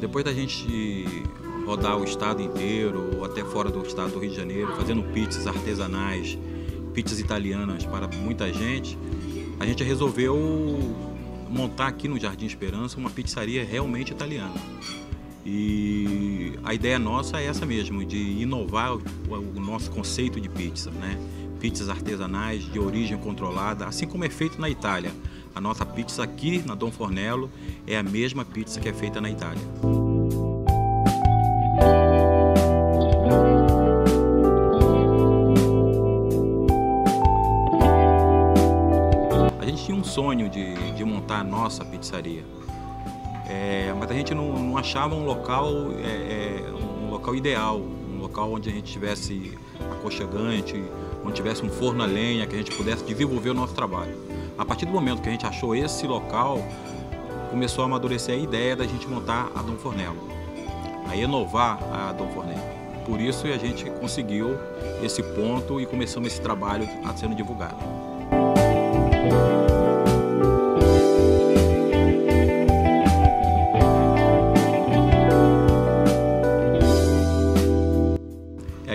Depois da gente rodar o estado inteiro, ou até fora do estado do Rio de Janeiro, fazendo pizzas artesanais, pizzas italianas para muita gente, a gente resolveu montar aqui no Jardim Esperança uma pizzaria realmente italiana. E a ideia nossa é essa mesmo, de inovar o, nosso conceito de pizza, né? Pizzas artesanais de origem controlada, assim como é feito na Itália. A nossa pizza aqui na Dom Fornello é a mesma pizza que é feita na Itália. Nossa pizzaria, é, mas a gente não, não achava um local, é, é, um local ideal, um local onde a gente tivesse aconchegante, onde tivesse um forno a lenha, que a gente pudesse desenvolver o nosso trabalho. A partir do momento que a gente achou esse local, começou a amadurecer a ideia da gente montar a Dom Fornello, a inovar a Dom Fornello. Por isso a gente conseguiu esse ponto e começamos esse trabalho a sendo divulgado.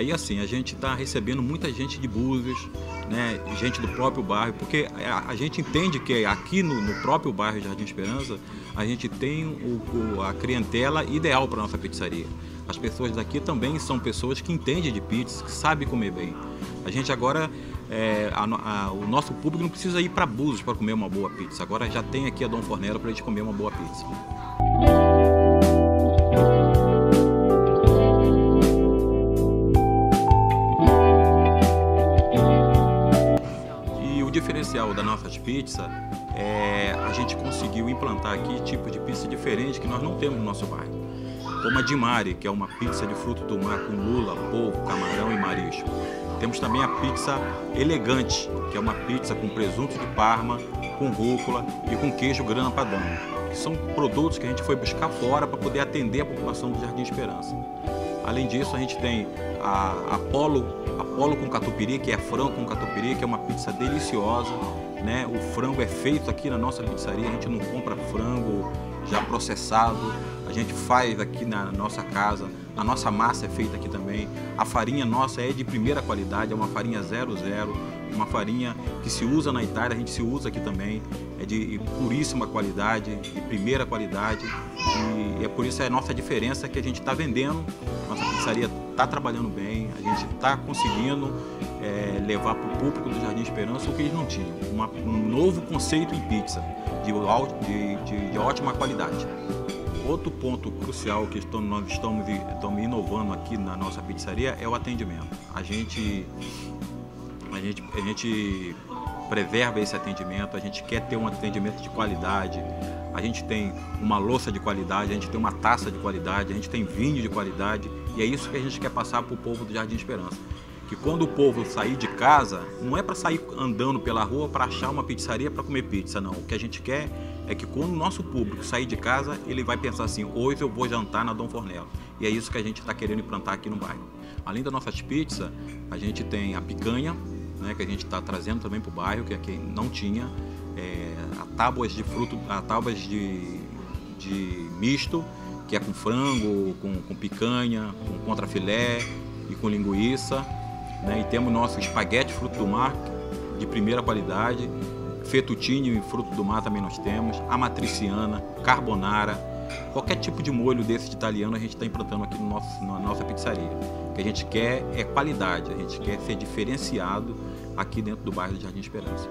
Aí assim, a gente está recebendo muita gente de Búzios, né, gente do próprio bairro, porque a, a gente entende que aqui no, no, próprio bairro Jardim Esperança, a gente tem o, o, a clientela ideal para nossa pizzaria. As pessoas daqui também são pessoas que entendem de pizza, que sabem comer bem. A gente agora, é, a, a, o nosso público não precisa ir para Búzios para comer uma boa pizza. Agora já tem aqui a Dom Fornero para a gente comer uma boa pizza. Diferencial da nossas pizzas é a gente conseguiu implantar aqui tipos de pizza diferentes que nós não temos no nosso bairro. Como a Dimari, que é uma pizza de fruto do mar com lula, polvo, camarão e marisco. Temos também a pizza elegante, que é uma pizza com presunto de parma, com rúcula e com queijo grana padano, que são produtos que a gente foi buscar fora para poder atender a população do Jardim Esperança. Além disso, a gente tem a Apolo, Apolo com catupiry, que é frango com catupiry, que é uma pizza deliciosa. Né? O frango é feito aqui na nossa pizzaria, a gente não compra frango já processado, a gente faz aqui na nossa casa, a nossa massa é feita aqui também, a farinha nossa é de primeira qualidade, é uma farinha 00, uma farinha que se usa na Itália, a gente se usa aqui também, é de puríssima qualidade, de primeira qualidade, e por isso a nossa diferença que a gente está vendendo, nossa pizzaria está trabalhando bem, a gente está conseguindo é, levar para o público do Jardim Esperança o que eles não tinham, uma, um novo conceito em pizza, de, de, de, de ótima qualidade. Outro ponto crucial que nós estamos, estamos inovando aqui na nossa pizzaria é o atendimento. A gente, a gente, a gente preserva esse atendimento, a gente quer ter um atendimento de qualidade, a gente tem uma louça de qualidade, a gente tem uma taça de qualidade, a gente tem vinho de qualidade e é isso que a gente quer passar para o povo do Jardim Esperança. Que quando o povo sair de casa, não é para sair andando pela rua para achar uma pizzaria para comer pizza, não. O que a gente quer é que quando o nosso público sair de casa, ele vai pensar assim: hoje eu vou jantar na Dom Fornello. E é isso que a gente está querendo implantar aqui no bairro. Além das nossas pizzas, a gente tem a picanha, né, que a gente está trazendo também para o bairro, que aqui não tinha, é, a tábuas de fruto, a tábuas de, de misto, que é com frango, com, com picanha, com contrafilé e com linguiça. Né, e temos nosso espaguete fruto do mar, de primeira qualidade, fettuccine e fruto do mar também nós temos, a matriciana, carbonara, qualquer tipo de molho desse de italiano a gente está implantando aqui no nosso, na nossa pizzaria. O que a gente quer é qualidade, a gente quer ser diferenciado aqui dentro do bairro do Jardim Esperança.